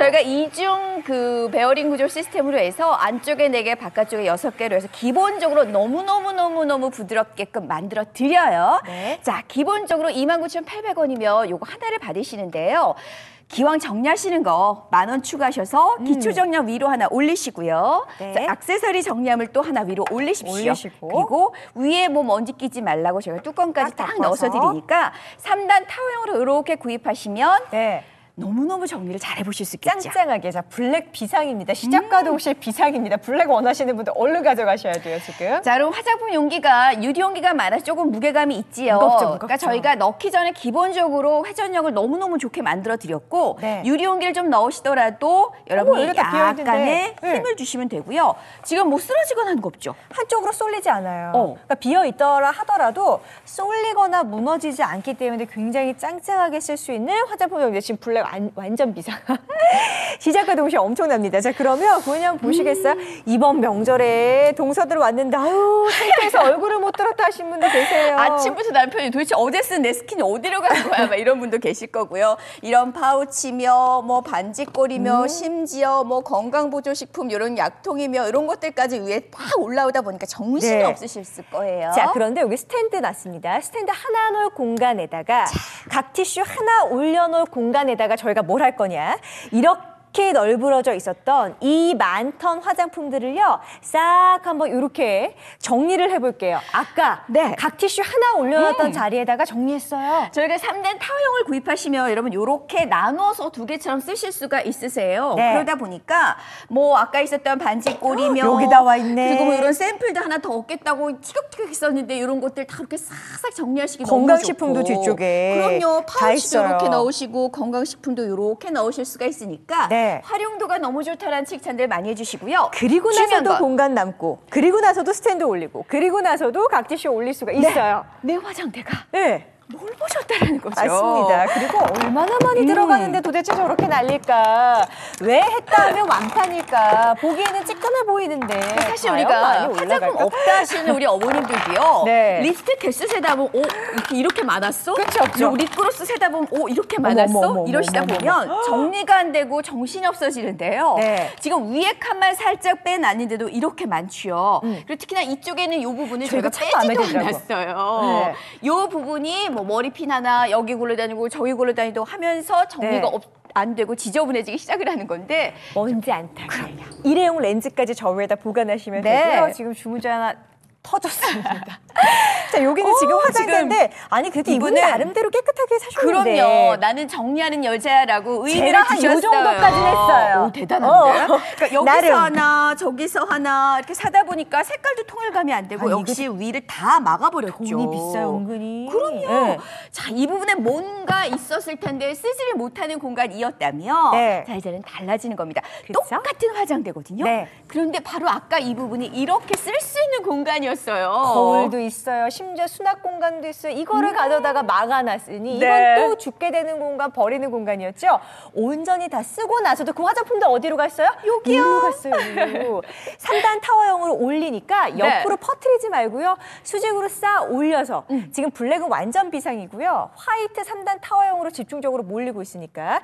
저희가 이중 그 베어링 구조 시스템으로 해서 안쪽에 네개 바깥쪽에 여섯 개로 해서 기본적으로 너무너무너무너무 부드럽게끔 만들어 드려요. 네. 자, 기본적으로 29,800원이면 요거 하나를 받으시는데요. 기왕 정리하시는 거 만 원 추가하셔서 기초 정리함 위로 하나 올리시고요. 음. 네. 자, 액세서리 정리함을 또 하나 위로 올리십시오. 올리시고. 그리고 위에 뭐 먼지 끼지 말라고 저희가 뚜껑까지 딱 딱. 넣어서 드리니까 삼단 타워형으로 이렇게 구입하시면 네. 너무너무 정리를 잘 해보실 수 있겠죠. 짱짱하게 자 블랙 비상입니다. 시작과 동시에 비상입니다. 블랙 원하시는 분들 얼른 가져가셔야 돼요 지금. 자, 그럼 화장품 용기가 유리 용기가 많아서 조금 무게감이 있지요. 무겁죠, 무겁죠. 그러니까 저희가 넣기 전에 기본적으로 회전력을 너무너무 좋게 만들어 드렸고 네. 유리 용기를 좀 넣으시더라도 여러분이. 약간의 네. 힘을 주시면 되고요. 지금 뭐 쓰러지거나 하는 거 없죠? 한쪽으로 쏠리지 않아요. 어. 그러니까 비어 있더라 하더라도 쏠리거나 무너지지 않기 때문에 굉장히 짱짱하게 쓸 수 있는 화장품 용기 지금 블랙 완, 완전 비상. 시작과 동시에 엄청납니다. 자 그러면 고은영 보시겠어요? 이번 명절에 동서들 왔는데 아유 창피해서 얼굴을 못 들었다 하신 분들 계세요. 아침부터 남편이 도대체 어제 쓴 내 스킨이 어디로 간 거야? 막 이런 분도 계실 거고요. 이런 파우치며 뭐 반짇고리며 심지어 뭐 건강보조식품 이런 약통이며 이런 것들까지 위에 딱 올라오다 보니까 정신이 네. 없으실 거예요. 자, 그런데 여기 스탠드 놨습니다. 스탠드 하나 놓을 공간에다가 각 티슈 하나 올려놓을 공간에다가 저희가 뭘 할 거냐. 이렇게 널브러져 있었던 이 많던 화장품들을요, 싹 한번 이렇게 정리를 해볼게요. 아까 네. 각 티슈 하나 올려놨던 음. 자리에다가 정리했어요. 저희가 3단 타워형을 구입하시면 여러분 이렇게 나눠서 두 개처럼 쓰실 수가 있으세요. 네. 그러다 보니까 뭐 아까 있었던 반지꼴이며 여기 나와 있네. 그리고 뭐 이런 샘플도 하나 더 얻겠다고 티격태격 있었는데 이런 것들 다 이렇게 싹싹 정리하시기 건강식품도. 뒤쪽에 그럼요. 다 파우치도. 이렇게 넣으시고 건강식품도 이렇게 넣으실 수가 있으니까 네. 활용도가 너무 좋다라는 칭찬들 많이 해주시고요. 그리고 나서도 건 공간 남고, 그리고 나서도 스탠드 올리고, 그리고 나서도 각 티슈 올릴 수가 있어요. 내 화장대가 네. 뭘 보셨다라는 거죠. 맞습니다. 그리고 얼마나 많이 음. 들어가는데 도대체 저렇게 난릴까? 왜 했다 하면 완판일까? 보기에는 찌끈해 보이는데. 사실 우리가 화장품? 없다 하시는 우리 어머님들도요. 네. 립스틱 개수 세다 보면 오 이렇게, 이렇게 많았어? 그리고 립글로스 세다 보면 오 이렇게 많았어? 어머, 어머, 이러시다. 보면 정리가 안 되고 정신이 없어지는데요. 네. 지금 위에 칸만 살짝 빼놨는데도 이렇게 많죠. 그리고 특히나 이쪽에는 이 부분을 저희가 저희가 빼지도. 않았어요. 네. 이 부분이 뭐 머리핀 하나 여기 굴러다니고 저기 굴러다니고 하면서 정리가 네. 없, 안 되고 지저분해지기 시작을 하는 건데 먼지 안 타게. 일회용 렌즈까지 저 위에다 보관하시면 네. 되고요. 지금 주문자 하나 터졌습니다. 자, 여기는 어, 지금 화장대인데 아니 그래도 이분은 나름대로 깨끗하게 사셨는데. 그럼요. 나는 정리하는 여자야라고 의미를 한요 두셨어요. 정도까지는 했어요. 오, 대단한데? 어. 그러니까 여기서 나름. 하나, 저기서 하나 이렇게 사다 보니까 색깔도 통일감이 안 되고 아, 이거 역시 위를 다 막아버렸죠. 돈이 비싸요, 은근히. 그럼요. 네. 자, 이 부분에 뭔 가 있었을 텐데 쓰지를 못하는 공간이었다면 네. 자, 이제는 달라지는 겁니다. 그쵸? 똑같은 화장대거든요. 네. 그런데 바로 아까 이 부분이 이렇게 쓸 수 있는 공간이었어요. 거울도 있어요. 심지어 수납 공간도 있어요. 이거를 가져다가 막아놨으니 음. 네. 이건 또 죽게 되는 공간, 버리는 공간이었죠. 온전히 다 쓰고 나서도 그 화장품도 어디로 갔어요? 여기요. 여기로 갔어요. 여기로. 3단 타워형으로 올리니까 옆으로 퍼뜨리지 말고요. 수직으로 쌓아 올려서 음. 지금 블랙은 완전 비상이고요. 화이트 3단 타워형으로 집중적으로 몰리고 있으니까